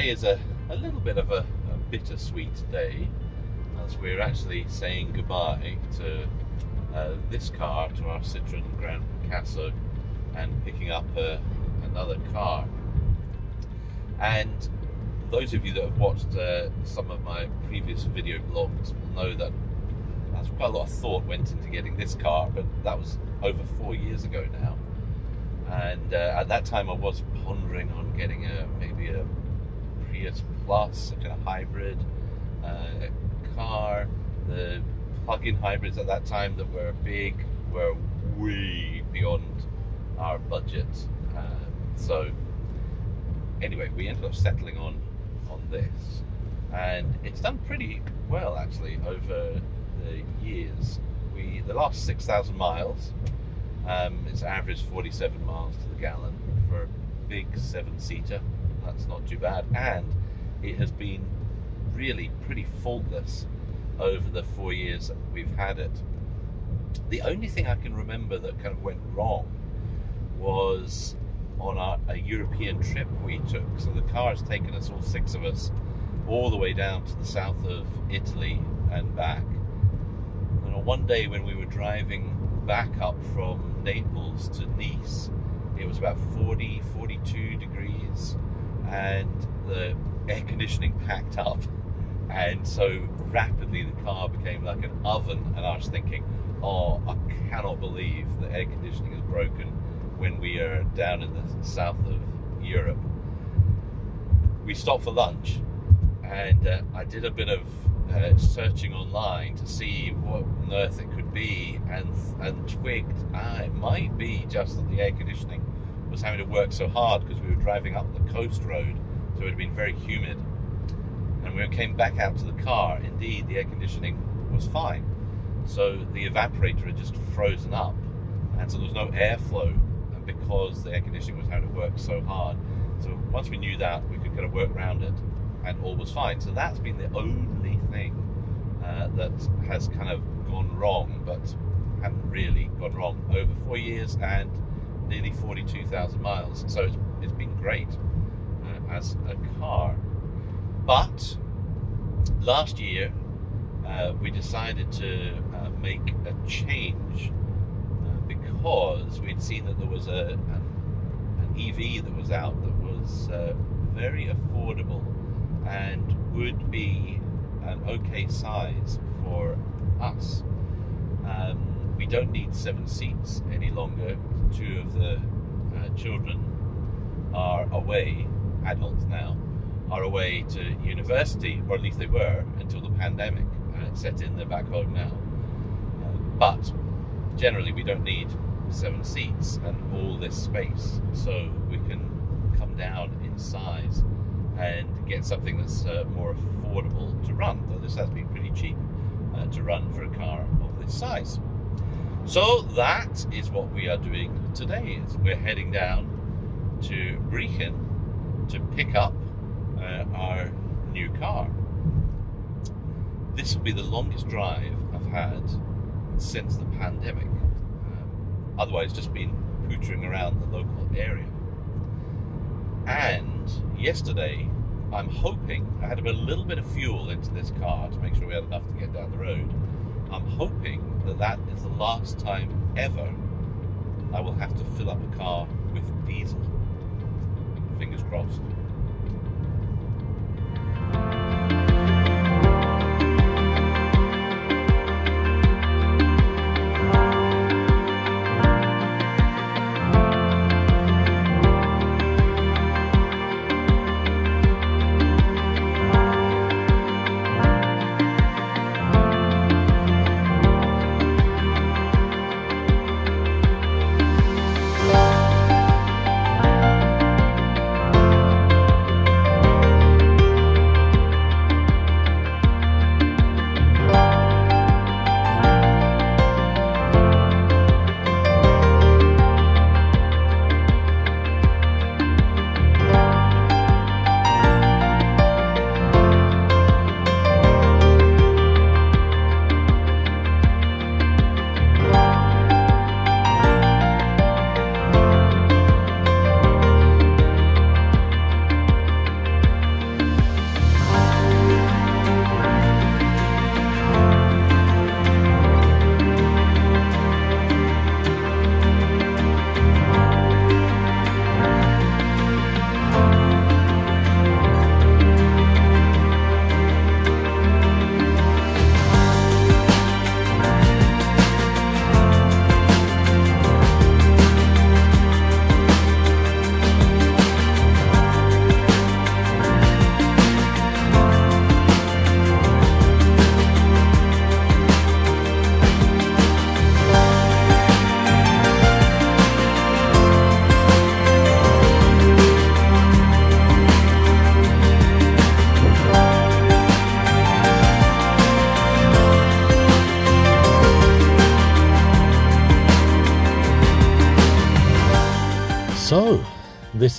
today is a, a little bit of a, a bittersweet day as we're actually saying goodbye to uh, this car, to our Citroen Grand Picasso, and picking up uh, another car. And those of you that have watched uh, some of my previous video blogs will know that that's quite a lot of thought went into getting this car, but that was over four years ago now. And uh, at that time, I was pondering on getting a maybe a Prius Plus, a kind of hybrid uh, car. The plug-in hybrids at that time that were big were way beyond our budget. Um, so anyway, we ended up settling on on this, and it's done pretty well actually over the years. We the last six thousand miles, um, it's averaged forty seven miles to the gallon for a big seven seater. That's not too bad, and it has been really pretty faultless over the four years we've had it. The only thing I can remember that kind of went wrong was on our, a European trip we took. So the car has taken us, all six of us, all the way down to the south of Italy and back. And on one day when we were driving back up from Naples to Nice, it was about 40, 42 degrees, and the air conditioning packed up. And so rapidly the car became like an oven, and I was thinking, oh, I cannot believe the air conditioning is broken when we are down in the south of Europe. We stopped for lunch, and uh, I did a bit of uh, searching online to see what on earth it could be, and and twigged ah, it might be just that the air conditioning was having to work so hard because we were driving up the coast road, so it had been very humid. And when we came back out to the car, indeed the air conditioning was fine. So the evaporator had just frozen up, and so there was no airflow because the air conditioning was having to work so hard. So once we knew that, we could kind of work around it, and all was fine. So that's been the only thing uh, that has kind of gone wrong, but hadn't really gone wrong over four years and nearly 42,000 miles. So it's, it's been great uh, as a car. But last year, uh, we decided to uh, make a change because we'd seen that there was a an, an EV that was out that was uh, very affordable and would be an okay size for us. Um, we don't need seven seats any longer. Two of the uh, children are away, adults now, are away to university, or at least they were until the pandemic uh, set in. They're back home now. But generally, we don't need seven seats and all this space so we can come down in size and get something that's uh, more affordable to run though this has been pretty cheap uh, to run for a car of this size so that is what we are doing today is we're heading down to Brechin to pick up uh, our new car this will be the longest drive I've had since the pandemic otherwise just been pootering around the local area. And yesterday, I'm hoping, I had a little bit of fuel into this car to make sure we had enough to get down the road. I'm hoping that that is the last time ever I will have to fill up a car with diesel. Fingers crossed.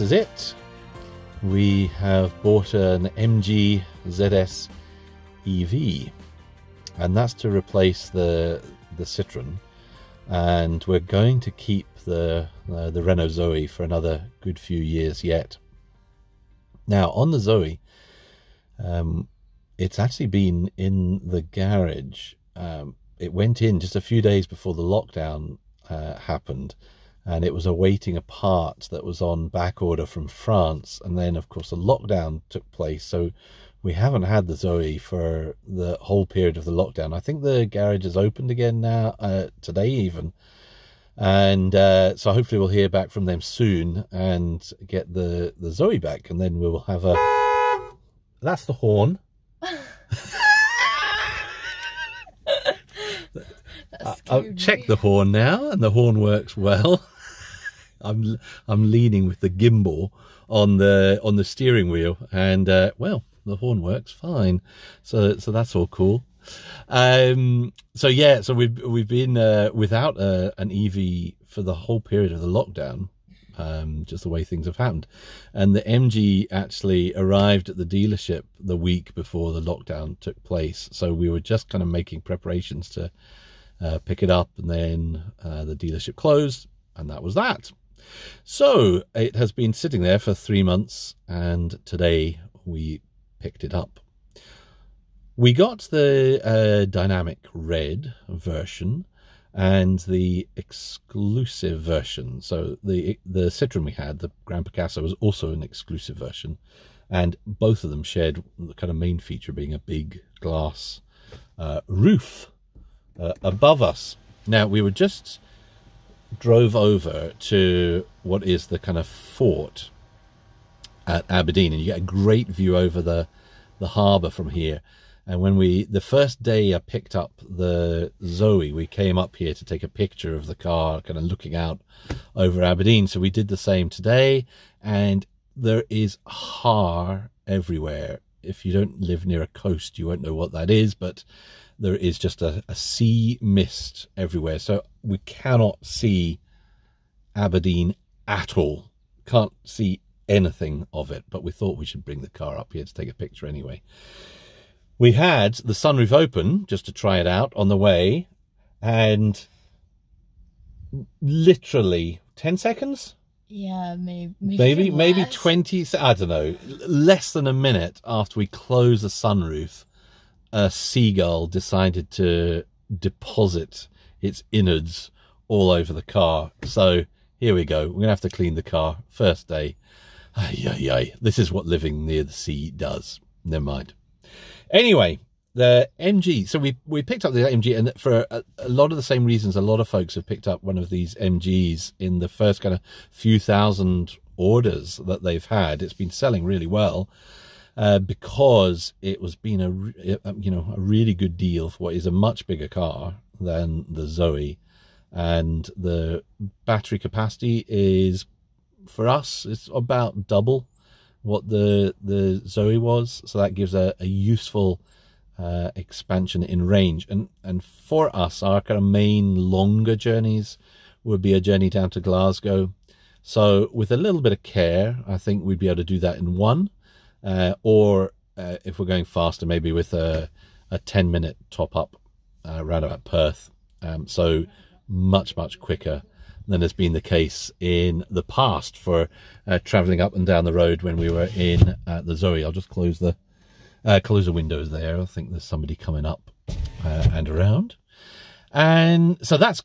Is it. We have bought an MG ZS EV, and that's to replace the the Citroen. And we're going to keep the uh, the Renault Zoe for another good few years yet. Now, on the Zoe, um, it's actually been in the garage. Um, it went in just a few days before the lockdown uh, happened and it was awaiting a part that was on back order from France. And then, of course, a lockdown took place. So we haven't had the Zoe for the whole period of the lockdown. I think the garage is opened again now, uh, today even. And uh, so hopefully we'll hear back from them soon and get the, the Zoe back. And then we will have a... That's the horn. I've checked the horn now, and the horn works well. I'm I'm leaning with the gimbal on the on the steering wheel, and uh, well, the horn works fine. So so that's all cool. Um, so yeah, so we've we've been uh, without uh, an EV for the whole period of the lockdown. Um, just the way things have happened. And the MG actually arrived at the dealership the week before the lockdown took place. So we were just kind of making preparations to uh, pick it up, and then uh, the dealership closed, and that was that. So it has been sitting there for three months, and today we picked it up. We got the uh, dynamic red version and the exclusive version. So the the Citroen we had, the Grand Picasso, was also an exclusive version, and both of them shared the kind of main feature being a big glass uh, roof uh, above us. Now we were just drove over to what is the kind of fort at Aberdeen, and you get a great view over the the harbour from here. And when we, the first day I picked up the Zoe, we came up here to take a picture of the car, kind of looking out over Aberdeen. So we did the same today, and there is haar everywhere. If you don't live near a coast, you won't know what that is, but there is just a, a sea mist everywhere. So we cannot see Aberdeen at all. Can't see anything of it, but we thought we should bring the car up here to take a picture anyway. We had the sunroof open just to try it out on the way, and literally 10 seconds? Yeah, maybe. Maybe, maybe 20, I don't know, less than a minute after we close the sunroof, a seagull decided to deposit its innards all over the car. So here we go. We're going to have to clean the car first day. Ay, ay, ay. This is what living near the sea does. Never mind. Anyway, the MG. So we we picked up the MG, and for a, a, lot of the same reasons, a lot of folks have picked up one of these MGs in the first kind of few thousand orders that they've had. It's been selling really well uh, because it was being a you know a really good deal for what is a much bigger car than the Zoe, and the battery capacity is for us it's about double what the the Zoe was, so that gives a, a useful uh, expansion in range. And and for us, our kind of main longer journeys would be a journey down to Glasgow. So with a little bit of care, I think we'd be able to do that in one uh, or uh, if we're going faster, maybe with a, a 10 minute top up uh, around about Perth. Um, so much, much quicker than has been the case in the past for uh, traveling up and down the road when we were in uh, the Zoe. I'll just close the uh, close the windows there. I think there's somebody coming up uh, and around, and so that's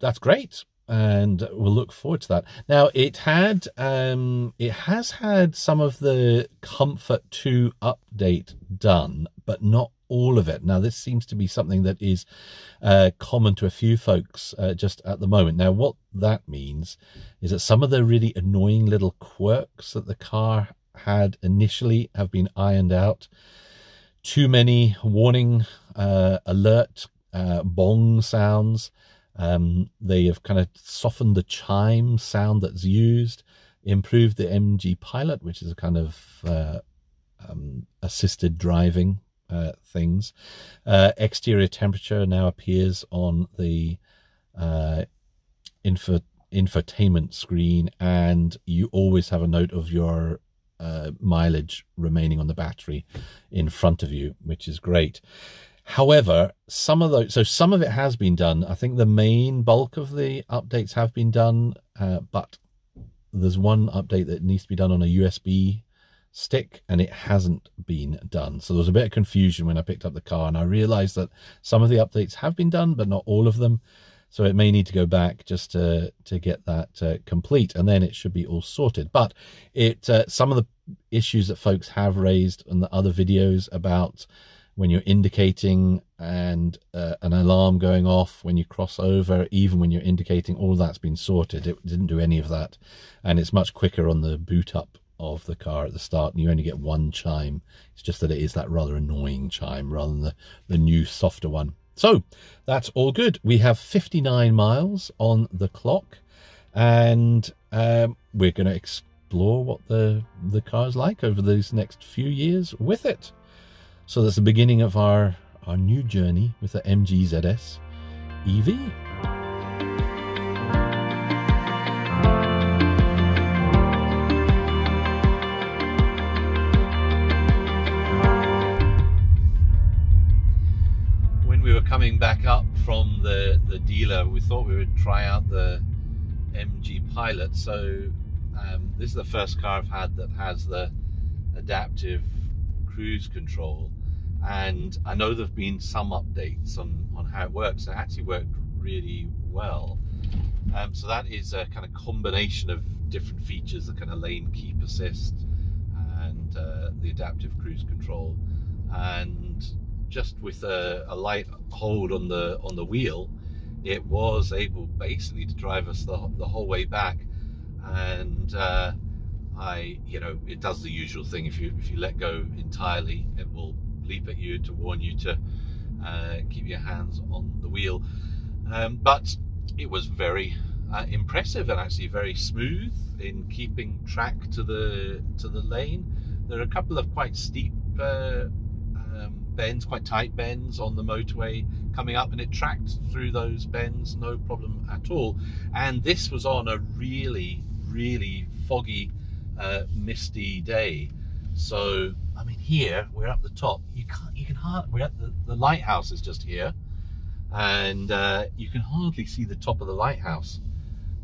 that's great and we'll look forward to that. Now it had um it has had some of the comfort 2 update done, but not all of it. Now this seems to be something that is uh, common to a few folks uh, just at the moment. Now what that means is that some of the really annoying little quirks that the car had initially have been ironed out. Too many warning uh, alert uh, bong sounds um, they have kind of softened the chime sound that's used, improved the MG Pilot, which is a kind of uh, um, assisted driving uh, things. Uh, exterior temperature now appears on the uh, info infotainment screen, and you always have a note of your uh, mileage remaining on the battery in front of you, which is great. However, some of those, so some of it has been done. I think the main bulk of the updates have been done, uh, but there's one update that needs to be done on a USB stick and it hasn't been done. So there was a bit of confusion when I picked up the car and I realized that some of the updates have been done, but not all of them. So it may need to go back just to, to get that uh, complete and then it should be all sorted. But it uh, some of the issues that folks have raised in the other videos about when you're indicating and uh, an alarm going off when you cross over, even when you're indicating, all that's been sorted. It didn't do any of that. And it's much quicker on the boot up of the car at the start and you only get one chime. It's just that it is that rather annoying chime rather than the, the new softer one. So that's all good. We have 59 miles on the clock and um, we're going to explore what the, the car's like over these next few years with it. So that's the beginning of our, our new journey with the MG ZS EV. When we were coming back up from the, the dealer, we thought we would try out the MG Pilot. So um, this is the first car I've had that has the adaptive cruise control. And I know there have been some updates on, on how it works. It actually worked really well. Um, so that is a kind of combination of different features, the kind of lane keep assist and uh, the adaptive cruise control. And just with a, a, light hold on the on the wheel, it was able basically to drive us the, the whole way back. And uh, I, you know, it does the usual thing. If you if you let go entirely, it will leap at you to warn you to uh, keep your hands on the wheel. Um, but it was very uh, impressive and actually very smooth in keeping track to the to the lane. There are a couple of quite steep uh, um, bends, quite tight bends on the motorway coming up, and it tracked through those bends no problem at all. And this was on a really, really foggy, uh, misty day. So, I mean, here we're up the top. You can't, you can hardly, we're at the, the lighthouse is just here, and uh, you can hardly see the top of the lighthouse.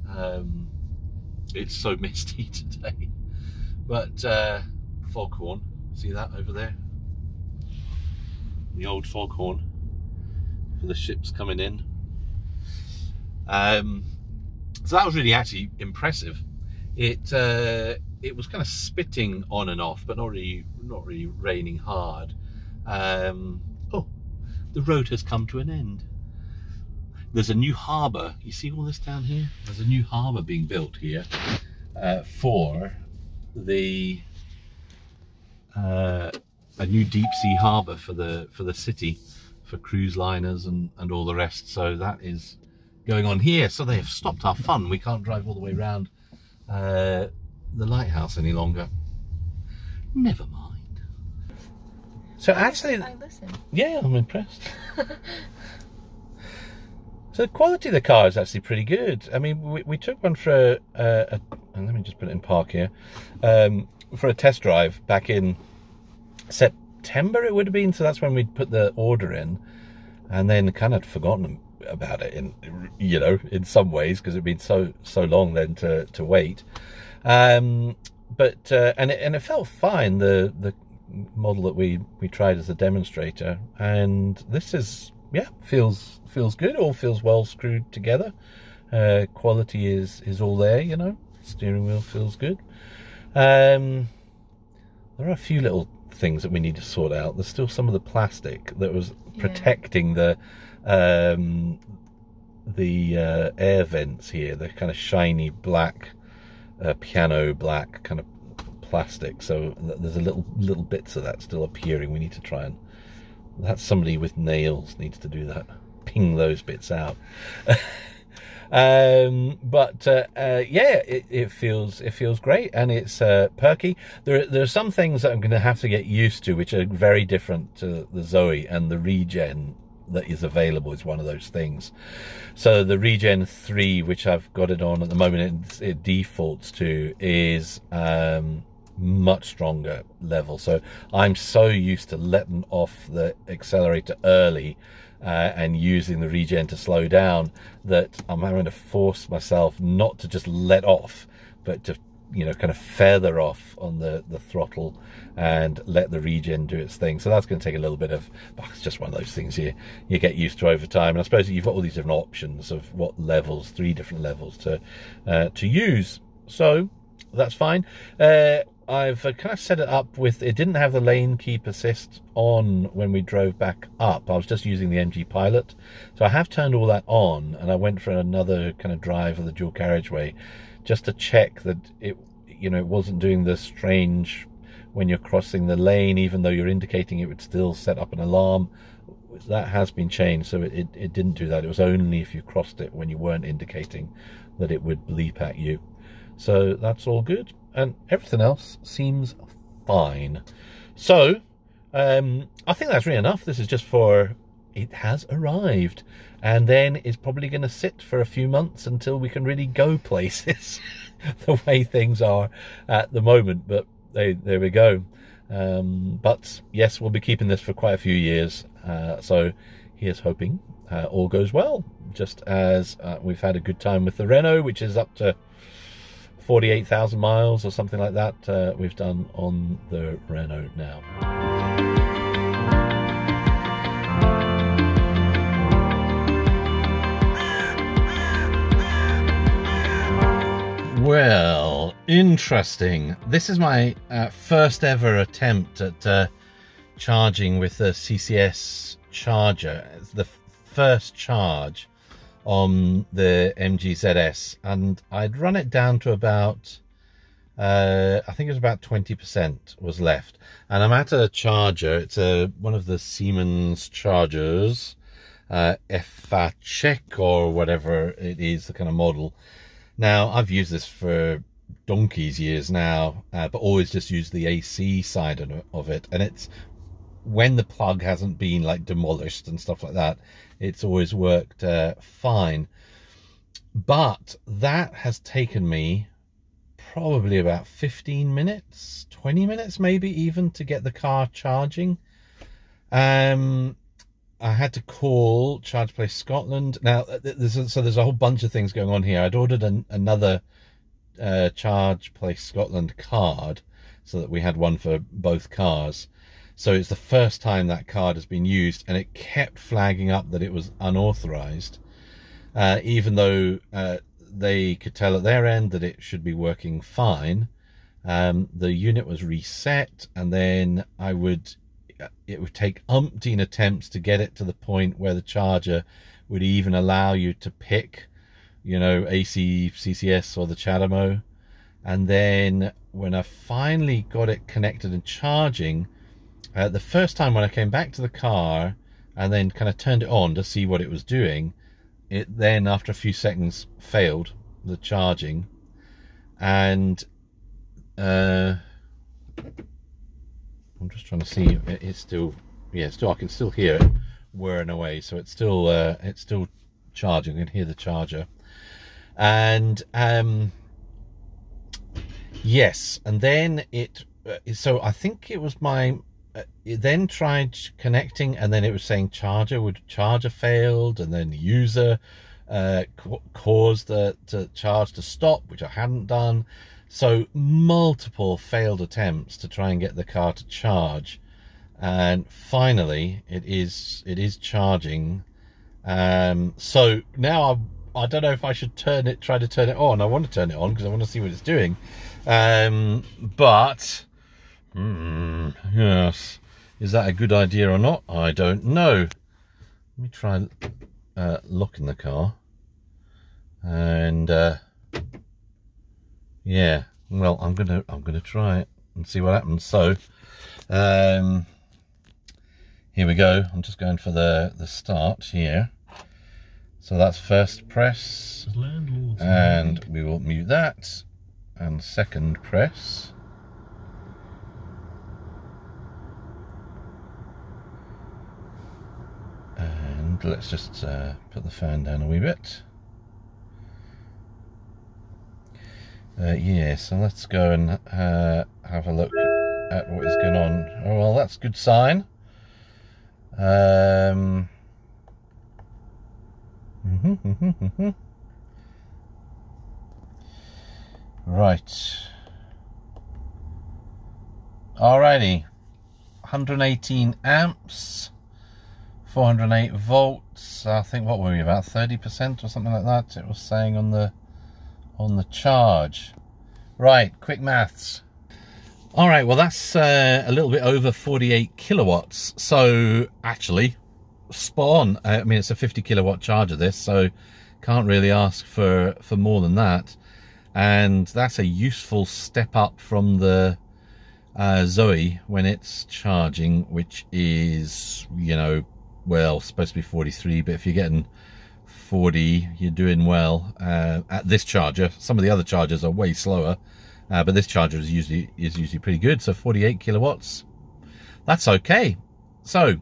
Um, it's so misty today. But uh, foghorn, see that over there? the old foghorn for the ships coming in. Um, so that was really actually impressive. It uh, it was kind of spitting on and off, but not really not really raining hard. Um, oh, the road has come to an end. There's a new harbour. You see all this down here? There's a new harbour being built here uh, for the uh, a new deep sea harbour for the for the city for cruise liners and and all the rest so that is going on here so they have stopped our fun we can't drive all the way around uh, the lighthouse any longer never mind so actually I listen. yeah i'm impressed so the quality of the car is actually pretty good i mean we, we took one for a, a, let me just put it in park here um, for a test drive back in September it would have been. So that's when we'd put the order in, and then kind of forgotten about it in you know in some ways because it'd been so so long then to to wait. Um, but uh, and it, and it felt fine the the model that we we tried as a demonstrator, and this is yeah feels feels good. All feels well screwed together. Uh, quality is is all there. You know, steering wheel feels good. Um, there are a few little things that we need to sort out. There's still some of the plastic that was protecting the um, the uh, air vents here. The kind of shiny black, uh, piano black kind of plastic. So there's a little little bits of that still appearing. We need to try and that's somebody with nails needs to do that. Ping those bits out. Um, but uh, uh, yeah, it, it, feels it feels great and it's uh, perky. There there are some things that I'm going to have to get used to, which are very different to the Zoe and the regen that is available is one of those things. So the Regen 3, which I've got it on at the moment, it, it defaults to, is um, much stronger level. So I'm so used to letting off the accelerator early uh, and using the regen to slow down that I'm having to force myself not to just let off, but to you know kind of feather off on the the throttle and let the regen do its thing so that's going to take a little bit of it's just one of those things you you get used to over time and i suppose you've got all these different options of what levels three different levels to uh, to use so that's fine uh, I've uh, kind of set it up with, it didn't have the lane keep assist on when we drove back up. I was just using the MG Pilot. So I have turned all that on and I went for another kind of drive of the dual carriageway just to check that it, you know, it wasn't doing the strange when you're crossing the lane, even though you're indicating it would still set up an alarm. That has been changed, so it, it, it didn't do that. It was only if you crossed it when you weren't indicating that it would bleep at you. So that's all good and everything else seems fine. So, um, I think that's really enough. This is just for it has arrived, and then it's probably going to sit for a few months until we can really go places. the way things are at the moment, but they, there we go. Um, but yes, we'll be keeping this for quite a few years. Uh, so here's hoping uh, all goes well. Just as uh, we've had a good time with the Renault, which is up to 48,000 miles or something like that uh, we've done on the Renault now. Well, interesting. This is my uh, first ever attempt at uh, charging with the CCS charger. It's the first charge on the MGZS, and I'd run it down to about, uh, I think it was about 20% was left. And I'm at a charger, it's a one of the Siemens chargers, uh, Efacec or whatever it is, the kind of model. Now, I've used this for donkey's years now, uh, but always just used the AC side of it, and it's when the plug hasn't been like demolished and stuff like that, it's always worked uh, fine. But that has taken me probably about 15 minutes, 20 minutes maybe even to get the car charging. Um, I had to call Charge Place Scotland. Now, uh, there's a, so there's a whole bunch of things going on here. I'd ordered an, another uh, Charge Place Scotland card so that we had one for both cars. So it's the first time that card has been used, and it kept flagging up that it was unauthorized, uh, even though uh, they could tell at their end that it should be working fine. Um, the unit was reset, and then I would it would take umpteen attempts to get it to the point where the charger would even allow you to pick, you know, AC, CCS, or the CHAdeMO. And then when I finally got it connected and charging, uh, the first time when I came back to the car and then kind of turned it on to see what it was doing, it then after a few seconds failed the charging, and uh, I'm just trying to see it, it's still yeah still I can still hear it whirring away, so it's still uh, it's still charging. I can hear the charger, and um, yes, and then it. Uh, so I think it was my uh, it then tried connecting and then it was saying charger would charger failed and then user uh, caused the to charge to stop which i hadn't done so multiple failed attempts to try and get the car to charge and finally it is it is charging um, so now I, I don't know if i should turn it try to turn it on i want to turn it on because i want to see what it's doing um, but Mm, yes. Is that a good idea or not? I don't know. Let me try uh, locking the car. And uh, yeah, well, I'm gonna I'm gonna try it and see what happens. So, um, here we go. I'm just going for the the start here. So that's first press, and we will mute that, and second press. And let's just uh, put the fan down a wee bit. Uh, yeah, so let's go and uh, have a look at what is going on. Oh, well, that's a good sign. Um, right. Alrighty. 118 amps, 408 volts. I think what were we about 30% or something like that? It was saying on the on the charge. Right, quick maths. All right, well, that's uh, a little bit over 48 kilowatts. So actually, spawn. I mean, it's a 50 kilowatt charger, this, so can't really ask for, for more than that. And that's a useful step up from the uh, Zoe when it's charging, which is, you know, well, supposed to be 43, but if you're getting 40, you're doing well uh, at this charger. Some of the other chargers are way slower. Uh, but this charger is usually is usually pretty good. So 48 kilowatts, that's okay. So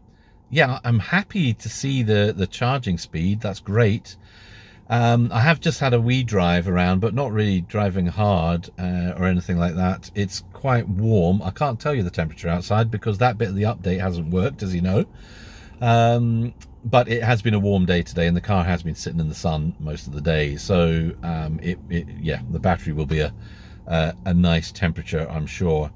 yeah, I'm happy to see the the charging speed. That's great. Um, I have just had a wee drive around, but not really driving hard uh, or anything like that. It's quite warm. I can't tell you the temperature outside because that bit of the update hasn't worked, as you know. Um, but it has been a warm day today, and the car has been sitting in the sun most of the day. So um, it, it, yeah, the battery will be a uh, a nice temperature, I'm sure.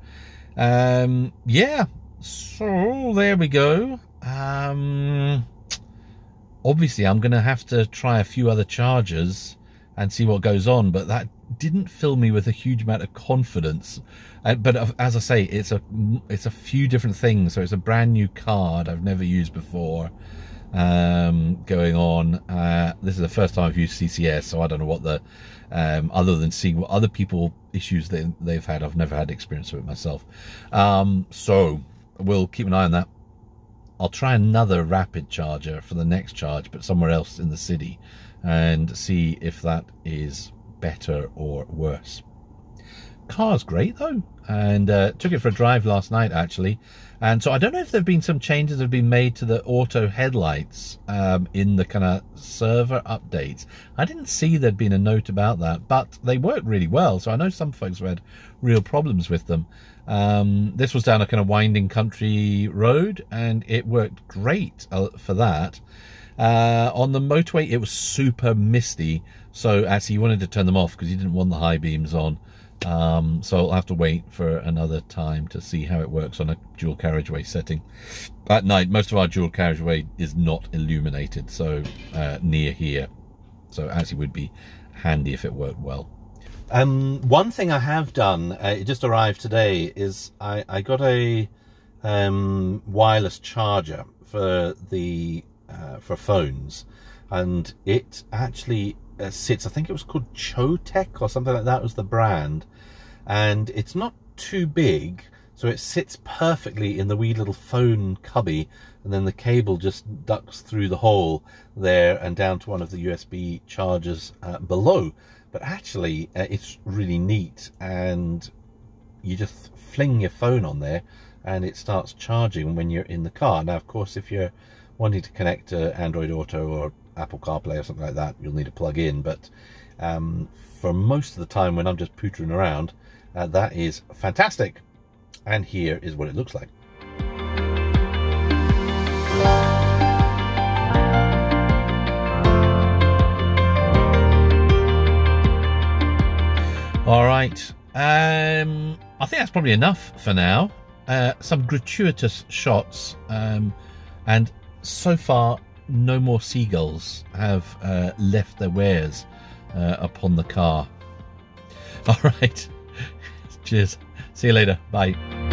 Um, yeah, so there we go. Um, obviously, I'm going to have to try a few other chargers and see what goes on, but that didn't fill me with a huge amount of confidence. Uh, but as I say, it's a it's a few different things. So it's a brand new card I've never used before um, going on. Uh, this is the first time I've used CCS, so I don't know what the um, other than seeing what other people issues they, they've had. I've never had experience with it myself. Um, so we'll keep an eye on that. I'll try another rapid charger for the next charge, but somewhere else in the city, and see if that is better or worse. Car's great though, and uh, took it for a drive last night actually. And so I don't know if there have been some changes that have been made to the auto headlights um, in the kind of server updates. I didn't see there'd been a note about that, but they work really well. So I know some folks have had real problems with them. Um, this was down a kind of winding country road, and it worked great uh, for that. Uh, on the motorway, it was super misty, so actually you wanted to turn them off because you didn't want the high beams on. Um, so I'll have to wait for another time to see how it works on a dual carriageway setting. At night, most of our dual carriageway is not illuminated, so uh, near here. So actually would be handy if it worked well. Um, one thing I have done, uh, it just arrived today, is I, I got a um, wireless charger for the uh, for phones, and it actually uh, sits. I think it was called Choetech or something like that was the brand, and it's not too big, so it sits perfectly in the wee little phone cubby, and then the cable just ducks through the hole there and down to one of the USB chargers uh, below. But actually, uh, it's really neat, and you just fling your phone on there, and it starts charging when you're in the car. Now, of course, if you're wanting to connect to Android Auto or Apple CarPlay or something like that, you'll need a plug in. But um, for most of the time when I'm just pootering around, uh, that is fantastic. And here is what it looks like. All right. Um, I think that's probably enough for now. Uh, some gratuitous shots. Um, and so far, no more seagulls have uh, left their wares uh, upon the car. All right. Cheers. See you later. Bye.